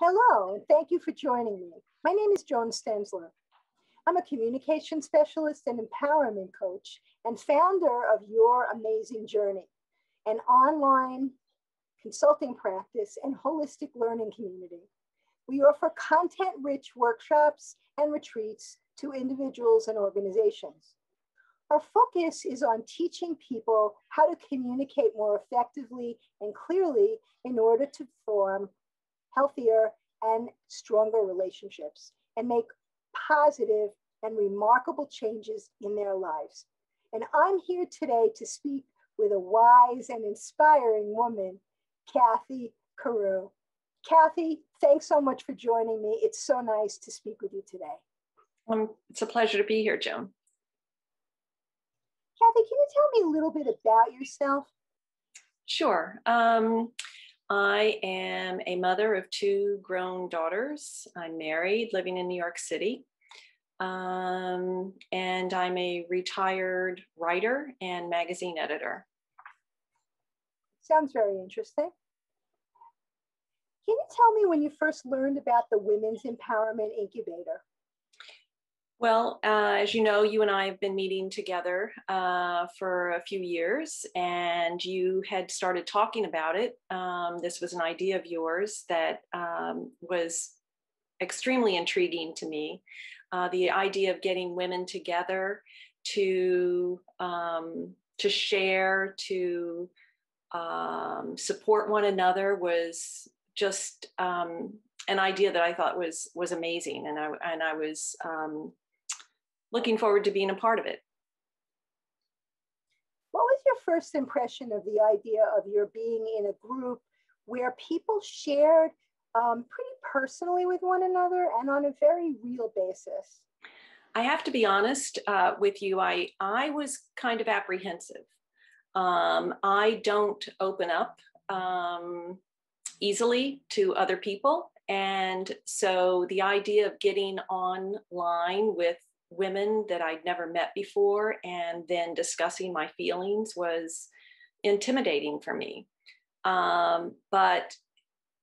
Hello, and thank you for joining me. My name is Joan Stenzler. I'm a communication specialist and empowerment coach and founder of Your Amazing Journey, an online consulting practice and holistic learning community. We offer content rich workshops and retreats to individuals and organizations. Our focus is on teaching people how to communicate more effectively and clearly in order to form healthier and stronger relationships and make positive and remarkable changes in their lives. And I'm here today to speak with a wise and inspiring woman, Kathy Carew. Kathy, thanks so much for joining me. It's so nice to speak with you today. Um, it's a pleasure to be here, Joan. Kathy, can you tell me a little bit about yourself? Sure. Um, I am a mother of two grown daughters. I'm married, living in New York City. Um, and I'm a retired writer and magazine editor. Sounds very interesting. Can you tell me when you first learned about the Women's Empowerment Incubator? Well, uh, as you know, you and I have been meeting together uh, for a few years, and you had started talking about it. Um, this was an idea of yours that um, was extremely intriguing to me. Uh, the idea of getting women together to um, to share, to um, support one another was just um, an idea that I thought was was amazing, and I and I was um, looking forward to being a part of it. What was your first impression of the idea of your being in a group where people shared um, pretty personally with one another and on a very real basis? I have to be honest uh, with you. I I was kind of apprehensive. Um, I don't open up um, easily to other people, and so the idea of getting online with women that I'd never met before and then discussing my feelings was intimidating for me. Um, but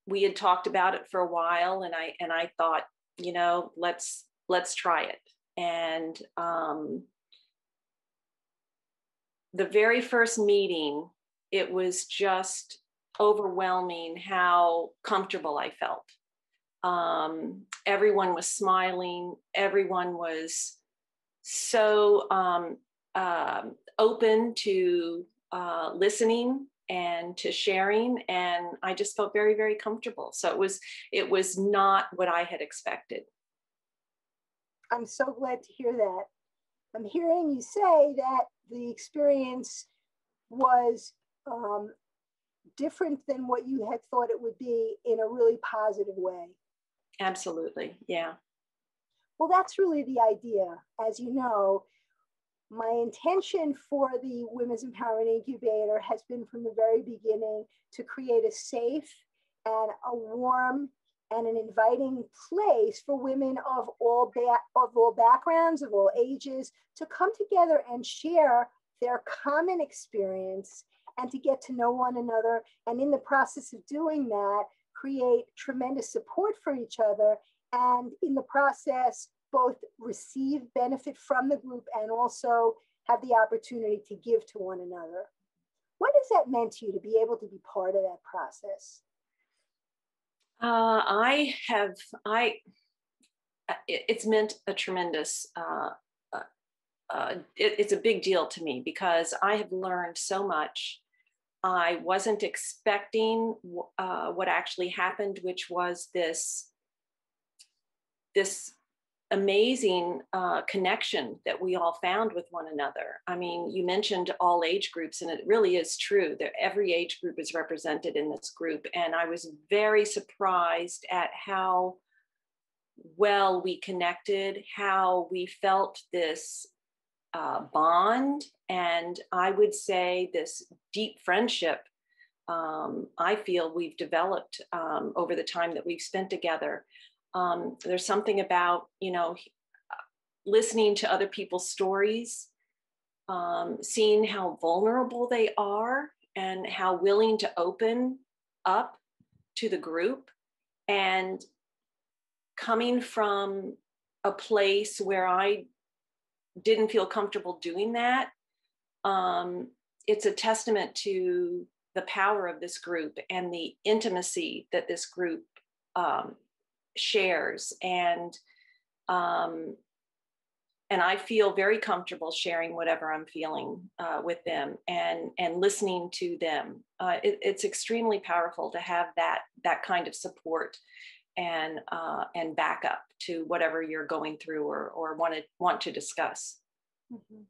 we had talked about it for a while and I and I thought, you know, let's let's try it. And um, the very first meeting, it was just overwhelming how comfortable I felt um, everyone was smiling. Everyone was so um, um, open to uh, listening and to sharing. And i just felt very very comfortable. So it was it was not what i had expected. I'm so glad to hear that. I'm hearing you say that the experience was um, different than what you had thought it would be in a really positive way Absolutely. Yeah. Well, that's really the idea. As you know, my intention for the Women's Empowerment Incubator has been from the very beginning to create a safe and a warm and an inviting place for women of all ba- of all backgrounds, of all ages, to come together and share their common experience and to get to know one another. And in the process of doing that, create tremendous support for each other and in the process both receive benefit from the group and also have the opportunity to give to one another. What has that meant to you to be able to be part of that process? Uh, I have, I, it's meant a tremendous, uh, uh, uh, it, it's a big deal to me because I have learned so much I wasn't expecting uh, what actually happened, which was this this amazing uh, connection that we all found with one another. I mean, you mentioned all age groups, and it really is true that every age group is represented in this group. And I was very surprised at how well we connected, how we felt this uh, bond and I would say this deep friendship um, I feel we've developed um, over the time that we've spent together. Um, there's something about, you know, listening to other people's stories, um, seeing how vulnerable they are and how willing to open up to the group And coming from a place where I didn't feel comfortable doing that, um, it's a testament to the power of this group and the intimacy that this group um, shares and um, and I feel very comfortable sharing whatever I'm feeling uh, with them and and listening to them. Uh, it, it's extremely powerful to have that that kind of support and uh, and backup to whatever you're going through or or want to want to discuss. Mm-hmm.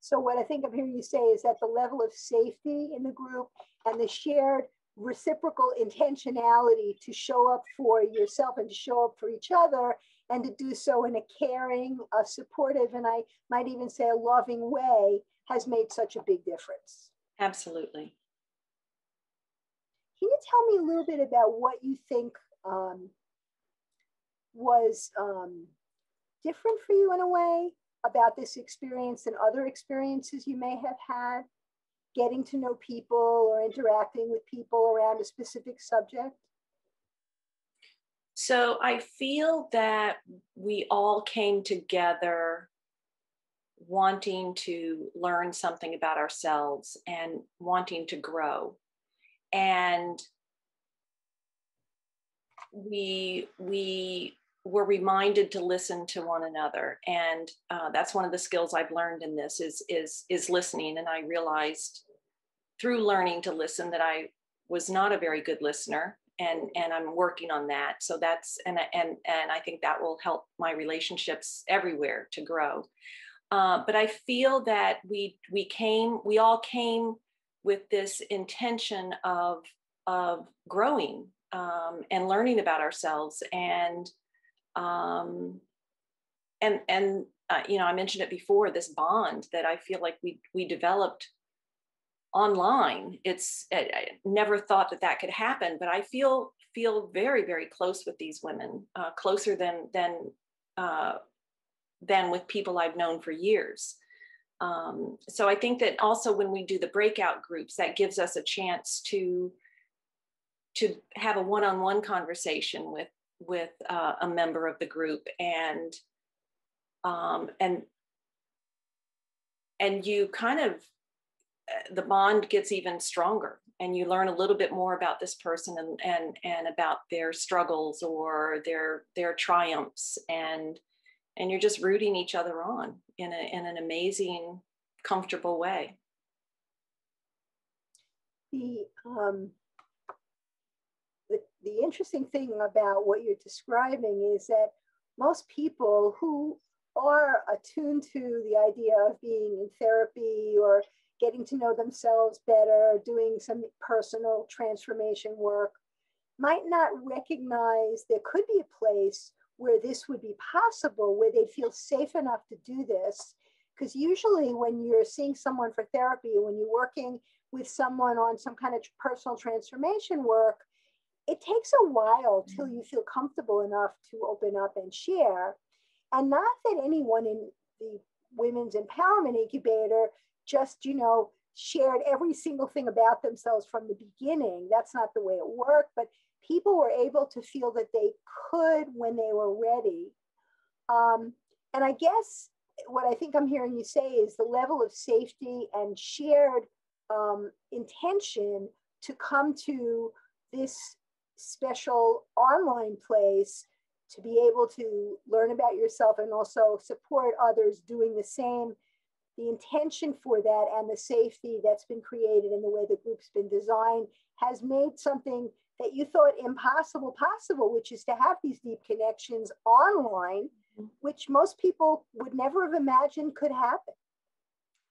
So what I think I'm hearing you say is that the level of safety in the group and the shared reciprocal intentionality to show up for yourself and to show up for each other and to do so in a caring, a supportive, and I might even say a loving way has made such a big difference. Absolutely. Can you tell me a little bit about what you think um, was um, different for you in a way about this experience than other experiences you may have had? getting to know people or interacting with people around a specific subject? So I feel that we all came together wanting to learn something about ourselves and wanting to grow. And we we were reminded to listen to one another and uh, that's one of the skills i've learned in this is is is listening and i realized through learning to listen that I was not a very good listener and and I'm working on that. So that's and and and I think that will help my relationships everywhere to grow. Uh, but I feel that we we came we all came with this intention of of growing um, and learning about ourselves and um, and and uh, you know I mentioned it before this bond that I feel like we we developed online. It's I, never thought that that could happen but i feel feel very very close with these women uh, closer than than uh, than with people i've known for years. Um, so i think that also when we do the breakout groups that gives us a chance to to have a one-on-one conversation with with uh, a member of the group and um, and and you kind of the bond gets even stronger and you learn a little bit more about this person and and and about their struggles or their their triumphs and and you're just rooting each other on in a in an amazing comfortable way. The um the, interesting thing about what you're describing is that most people who are attuned to the idea of being in therapy or getting to know themselves better, doing some personal transformation work, might not recognize there could be a place where this would be possible, where they'd feel safe enough to do this. Because usually, when you're seeing someone for therapy, when you're working with someone on some kind of personal transformation work, it takes a while till mm-hmm. you feel comfortable enough to open up and share. And not that anyone in the women's empowerment incubator just, you know, shared every single thing about themselves from the beginning. That's not the way it worked, but people were able to feel that they could when they were ready. Um, and I guess what I think I'm hearing you say is the level of safety and shared um, intention to come to this special online place to be able to learn about yourself and also support others doing the same the intention for that and the safety that's been created and the way the group's been designed has made something that you thought impossible possible, which is to have these deep connections online, mm-hmm. which most people would never have imagined could happen.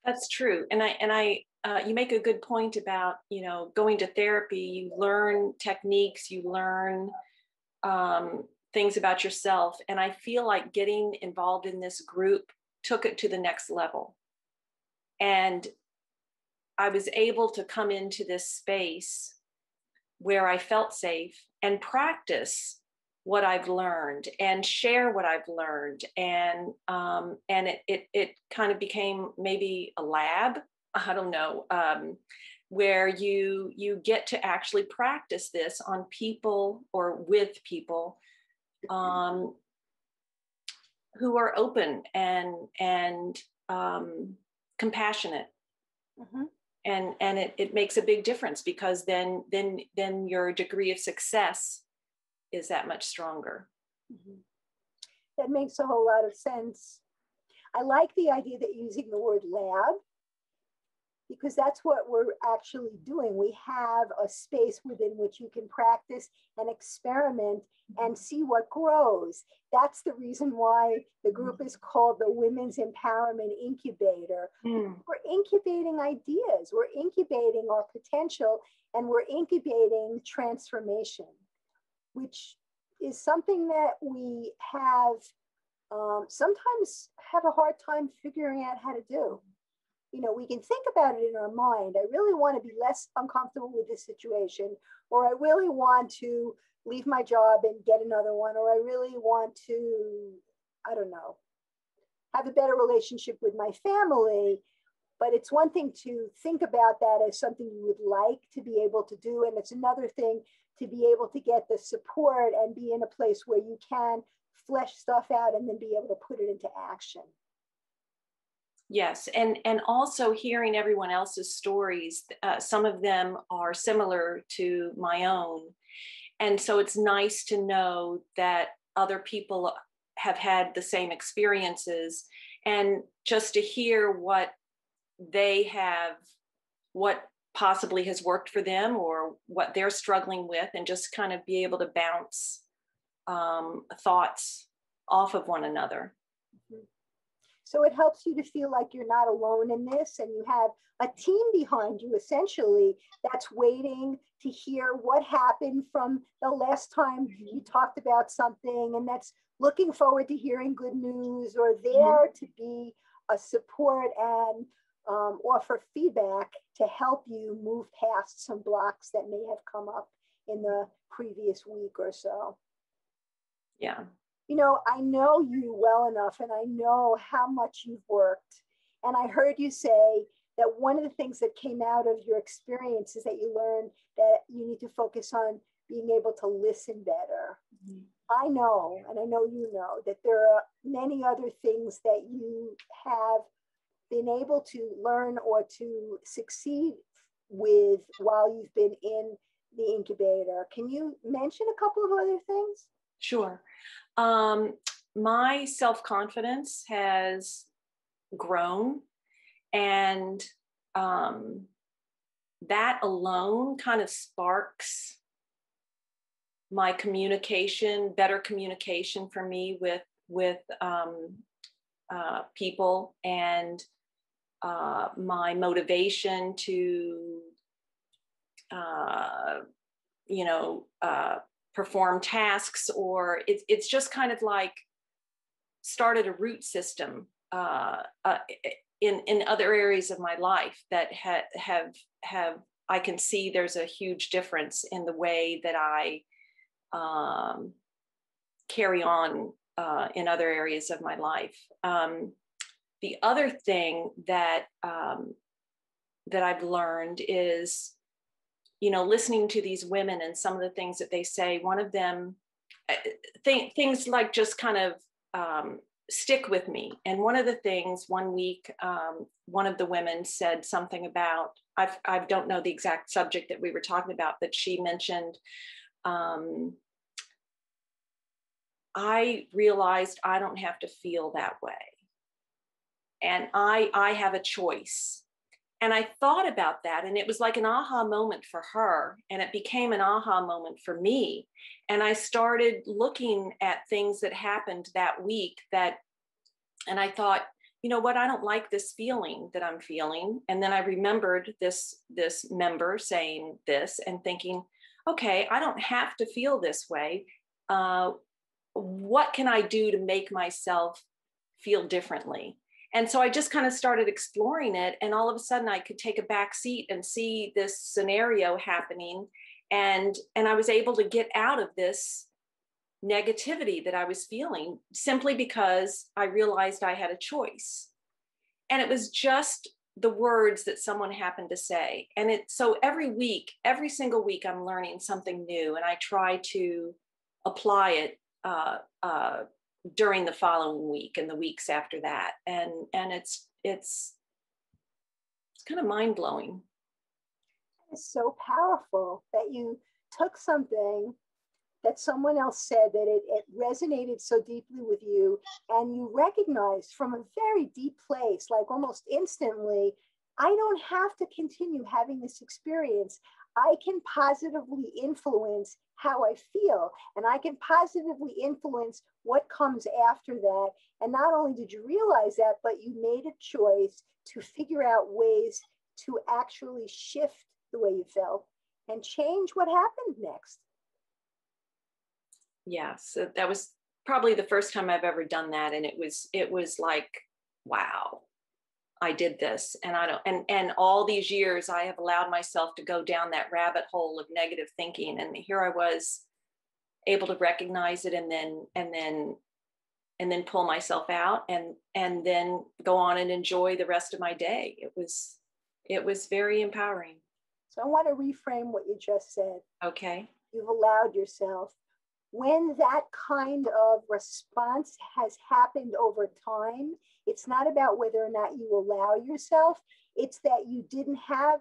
That's true, and I and I uh, you make a good point about you know going to therapy. You learn techniques, you learn um, things about yourself, and I feel like getting involved in this group took it to the next level and I was able to come into this space where I felt safe and practice what I've learned and share what I've learned. And um, and it, it it kind of became maybe a lab. I don't know. Um, where you you get to actually practice this on people or with people um, who are open and and um, compassionate mm-hmm. and and it, it makes a big difference because then then then your degree of success is that much stronger mm-hmm. that makes a whole lot of sense i like the idea that using the word lab because that's what we're actually doing. We have a space within which you can practice and experiment and see what grows. That's the reason why the group is called the Women's Empowerment Incubator. Mm. We're incubating ideas, we're incubating our potential, and we're incubating transformation, which is something that we have um, sometimes have a hard time figuring out how to do you know, we can think about it in our mind. I really want to be less uncomfortable with this situation, or I really want to leave my job and get another one, or I really want to, I don't know, have a better relationship with my family. But it's one thing to think about that as something you would like to be able to do. And it's another thing to be able to get the support and be in a place where you can flesh stuff out and then be able to put it into action yes and and also hearing everyone else's stories uh, some of them are similar to my own and so it's nice to know that other people have had the same experiences and just to hear what they have what possibly has worked for them or what they're struggling with and just kind of be able to bounce um, thoughts off of one another so it helps you to feel like you're not alone in this and you have a team behind you essentially that's waiting to hear what happened from the last time mm-hmm. you talked about something and that's looking forward to hearing good news or there mm-hmm. to be a support and um, offer feedback to help you move past some blocks that may have come up in the previous week or so. Yeah, you know, I know you well enough and I know how much you've worked. And I heard you say that one of the things that came out of your experience is that you learned that you need to focus on being able to listen better. Mm-hmm. I know, and I know you know, that there are many other things that you have been able to learn or to succeed with while you've been in the incubator. Can you mention a couple of other things? Sure. Um, my self confidence has grown, and um, that alone kind of sparks my communication, better communication for me with with um, uh, people, and uh, my motivation to, uh, you know, uh, perform tasks or it's it's just kind of like started a root system uh, uh, in in other areas of my life that ha- have have I can see there's a huge difference in the way that I um, carry on uh, in other areas of my life. Um, the other thing that um, that I've learned is you know, listening to these women and some of the things that they say, one of them, uh, th- things like just kind of um, stick with me. And one of the things, one week, um, one of the women said something about, I've, I don't know the exact subject that we were talking about, but she mentioned, um, I realized I don't have to feel that way. And I, I have a choice and I thought about that, and it was like an aha moment for her, and it became an aha moment for me. And I started looking at things that happened that week that, and I thought, you know what, I don't like this feeling that I'm feeling. And then I remembered this this member saying this and thinking, okay, I don't have to feel this way. Uh, what can I do to make myself feel differently? And so i just kind of started exploring it and all of a sudden i could take a back seat and see this scenario happening and and i was able to get out of this negativity that i was feeling simply because i realized i had a choice and it was just the words that someone happened to say. And it so every week, every single week, I'm learning something new, and I try to apply it uh, uh, during the following week and the weeks after that. And and it's it's it's kind of mind blowing. It's so powerful that you took something that someone else said that it, it resonated so deeply with you and you recognized from a very deep place like almost instantly i don't have to continue having this experience i can positively influence how i feel. And i can positively influence what comes after that. And not only did you realize that but you made a choice to figure out ways to actually shift the way you felt and change what happened next. Yeah so that was probably the first time i've ever done that. And it was it was like wow i did this and i don't and and all these years i have allowed myself to go down that rabbit hole of negative thinking and here i was able to recognize it and then and then and then pull myself out and and then go on and enjoy the rest of my day. It was it was very empowering. So i want to reframe what you just said. Okay. You've allowed yourself when that kind of response has happened over time, it's not about whether or not you allow yourself, it's that you didn't have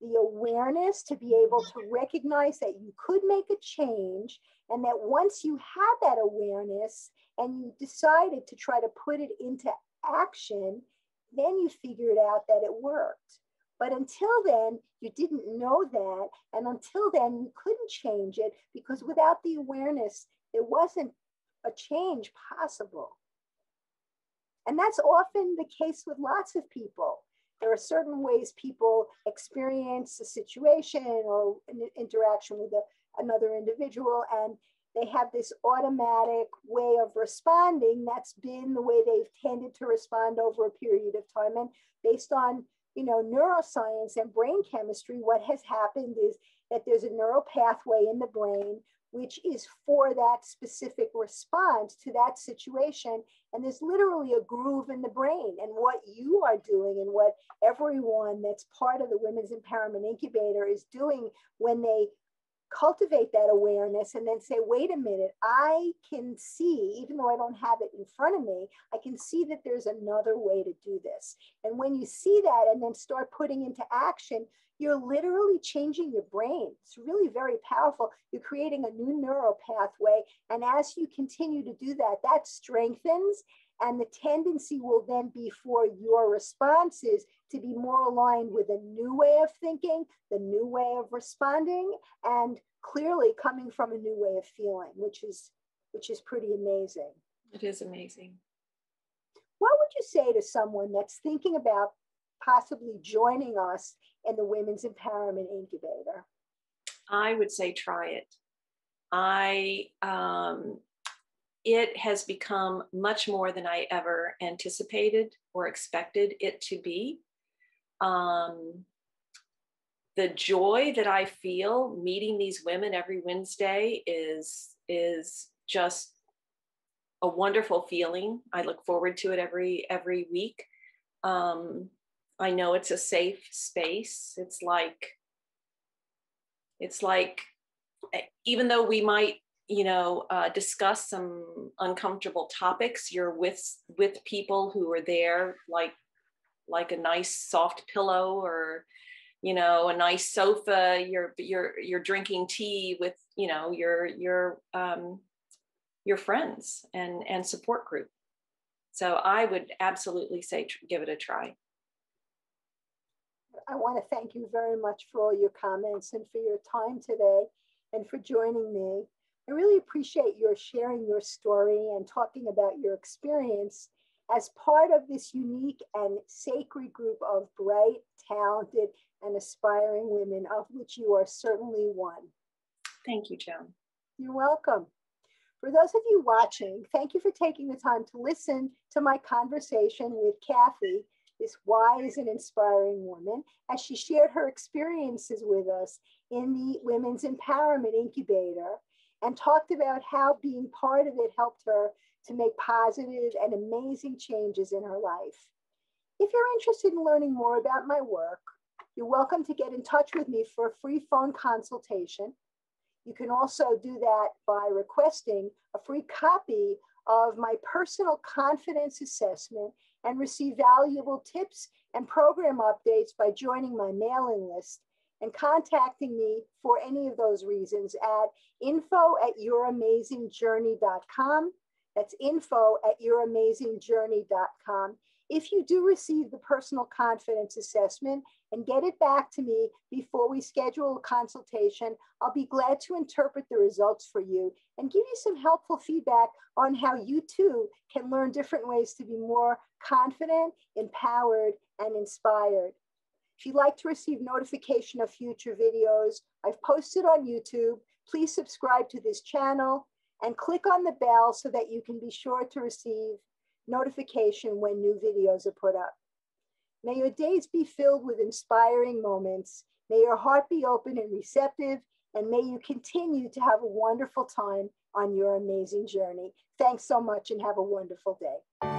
the awareness to be able to recognize that you could make a change. And that once you had that awareness and you decided to try to put it into action, then you figured out that it worked. But until then, you didn't know that. And until then, you couldn't change it because without the awareness, there wasn't a change possible. And that's often the case with lots of people. There are certain ways people experience a situation or an interaction with a, another individual, and they have this automatic way of responding that's been the way they've tended to respond over a period of time. And based on you know, neuroscience and brain chemistry, what has happened is that there's a neural pathway in the brain which is for that specific response to that situation. And there's literally a groove in the brain. And what you are doing and what everyone that's part of the Women's Empowerment Incubator is doing when they cultivate that awareness and then say, wait a minute, I can see, even though I don't have it in front of me, I can see that there's another way to do this. And when you see that and then start putting into action, you're literally changing your brain. It's really very powerful. You're creating a new neural pathway. And as you continue to do that, that strengthens. And the tendency will then be for your responses to be more aligned with a new way of thinking, the new way of responding, and clearly coming from a new way of feeling, which is which is pretty amazing. It is amazing. What would you say to someone that's thinking about possibly joining us in the Women's Empowerment Incubator? I would say try it. I um, it has become much more than I ever anticipated or expected it to be um, the joy that I feel meeting these women every Wednesday is is just a wonderful feeling. I look forward to it every every week. Um, I know it's a safe space. It's like it's like even though we might you know uh, discuss some uncomfortable topics you're with with people who are there like like a nice soft pillow or you know a nice sofa you're you're you're drinking tea with you know your your um your friends and and support group. So i would absolutely say give it a try. I want to thank you very much for all your comments and for your time today and for joining me i really appreciate your sharing your story and talking about your experience as part of this unique and sacred group of bright, talented, and aspiring women, of which you are certainly one. Thank you, Joan. You're welcome. For those of you watching, thank you for taking the time to listen to my conversation with Kathy, this wise and inspiring woman, as she shared her experiences with us in the Women's Empowerment Incubator and talked about how being part of it helped her to make positive and amazing changes in her life. If you're interested in learning more about my work, you're welcome to get in touch with me for a free phone consultation. You can also do that by requesting a free copy of my personal confidence assessment and receive valuable tips and program updates by joining my mailing list and contacting me for any of those reasons at info at youramazingjourney.com. That's info at youramazingjourney.com. If you do receive the personal confidence assessment and get it back to me before we schedule a consultation, I'll be glad to interpret the results for you and give you some helpful feedback on how you too can learn different ways to be more confident, empowered, and inspired. If you'd like to receive notification of future videos I've posted on YouTube, please subscribe to this channel and click on the bell so that you can be sure to receive notification when new videos are put up. May your days be filled with inspiring moments. May your heart be open and receptive, and may you continue to have a wonderful time on your amazing journey. Thanks so much and have a wonderful day.